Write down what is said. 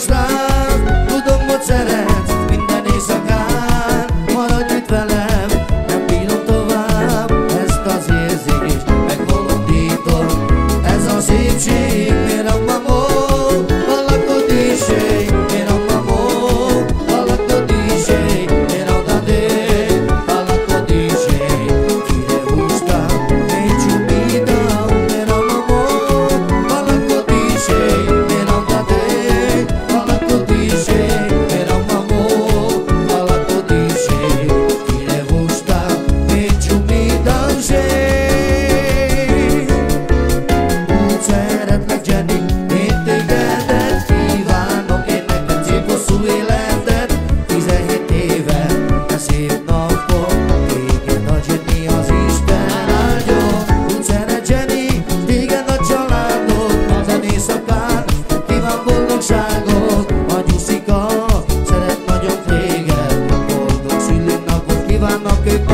gostar. Có